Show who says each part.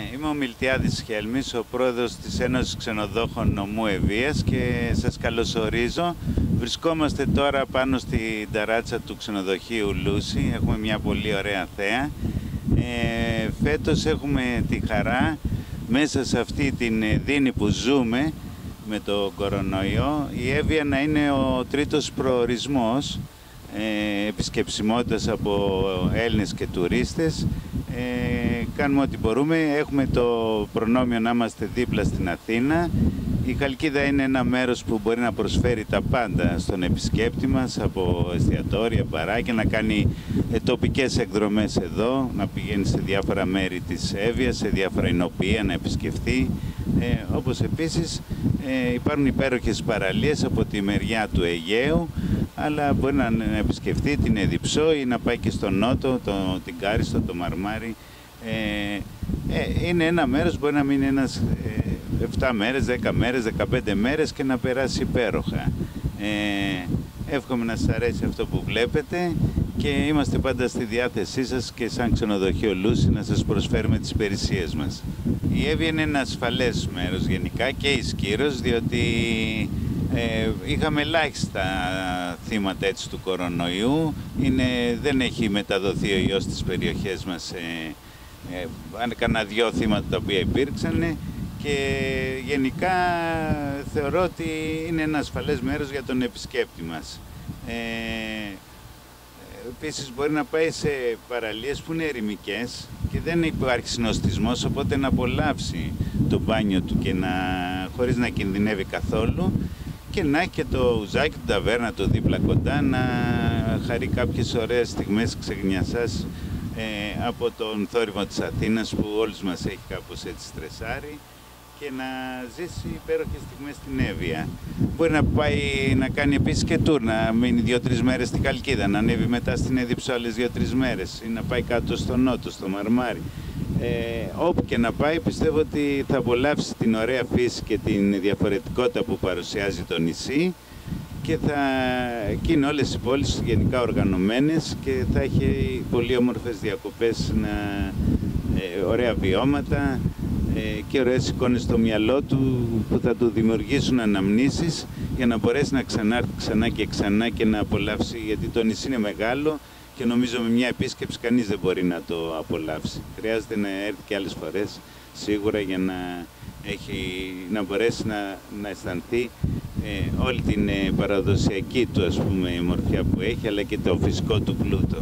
Speaker 1: Ναι, είμαι ο Μιλτιάδης Χέλμης, ο πρόεδρος της Ένωσης Ξενοδόχων Νομού Ευβίας και σας καλωσορίζω. Βρισκόμαστε τώρα πάνω στη ταράτσα του ξενοδοχείου Λούση, έχουμε μια πολύ ωραία θέα. Ε, φέτος έχουμε τη χαρά μέσα σε αυτή την δίνη που ζούμε με το κορονοϊό η Εύβοια να είναι ο τρίτος προορισμός ε, επισκεψιμότητας από Έλληνες και τουρίστες ε, κάνουμε ό,τι μπορούμε. Έχουμε το προνόμιο να είμαστε δίπλα στην Αθήνα. Η Χαλκίδα είναι ένα μέρος που μπορεί να προσφέρει τα πάντα στον επισκέπτη μας από εστιατόρια, παράκια, να κάνει ε, τοπικές εκδρομές εδώ, να πηγαίνει σε διάφορα μέρη της Εύβοιας, σε διάφορα εινοποιία να επισκεφθεί. Ε, όπως επίσης ε, υπάρχουν υπέροχες παραλίες από τη μεριά του Αιγαίου αλλά μπορεί να επισκεφτεί την Εδιψό ή να πάει και στο Νότο, το, την Κάριστο, το Μαρμάρι. Ε, ε, είναι ένα μέρος, μπορεί να μείνει ένας ε, 7 μέρες, 10 μέρες, 15 μέρες και να περάσει υπέροχα. Ε, εύχομαι να σας αρέσει αυτό που βλέπετε και είμαστε πάντα στη διάθεσή σας και σαν ξενοδοχείο Λούση να σας προσφέρουμε τις υπηρεσίες μας. Η Εύη είναι ένα ασφαλές μέρος γενικά και η Σκύρος, διότι ε, είχαμε ελάχιστα θύματα έτσι του κορονοϊού. Είναι, δεν έχει μεταδοθεί ο ιός στις περιοχές μας. Ε, ε, κανένα δυο θύματα τα οποία υπήρξαν και γενικά θεωρώ ότι είναι ένα ασφαλές μέρος για τον επισκέπτη μας. Ε, επίσης μπορεί να πάει σε παραλίες που είναι ερημικές και δεν υπάρχει συνοστισμός, οπότε να απολαύσει το μπάνιο του και να, χωρίς να κινδυνεύει καθόλου και να έχει και το ουζάκι του ταβέρνα το δίπλα κοντά να χαρεί κάποιες ωραίες στιγμές ξεγνιασάς ε, από τον θόρυβο της Αθήνας που όλους μας έχει κάπως έτσι στρεσάρει και να ζήσει υπέροχες στιγμές στην Εύβοια. Μπορεί να πάει να κάνει επίσης και τουρ, να μείνει δύο-τρεις μέρες στην Καλκίδα, να ανέβει μετά στην Έδιψο άλλες δύο-τρεις μέρες ή να πάει κάτω στο Νότο, στο Μαρμάρι. Ε, όπου και να πάει πιστεύω ότι θα απολαύσει την ωραία φύση και την διαφορετικότητα που παρουσιάζει το νησί και θα εκεί είναι όλες οι πόλεις γενικά οργανωμένες και θα έχει πολύ όμορφες διακοπές, να, ε, ωραία βιώματα ε, και ωραίες εικόνες στο μυαλό του που θα του δημιουργήσουν αναμνήσεις για να μπορέσει να ξανάρθει ξανά και ξανά και να απολαύσει γιατί το νησί είναι μεγάλο και νομίζω με μια επίσκεψη κανείς δεν μπορεί να το απολαύσει. Χρειάζεται να έρθει και άλλες φορές σίγουρα για να, έχει, να μπορέσει να, να αισθανθεί ε, όλη την ε, παραδοσιακή του ας πούμε, μορφιά που έχει αλλά και το φυσικό του πλούτο.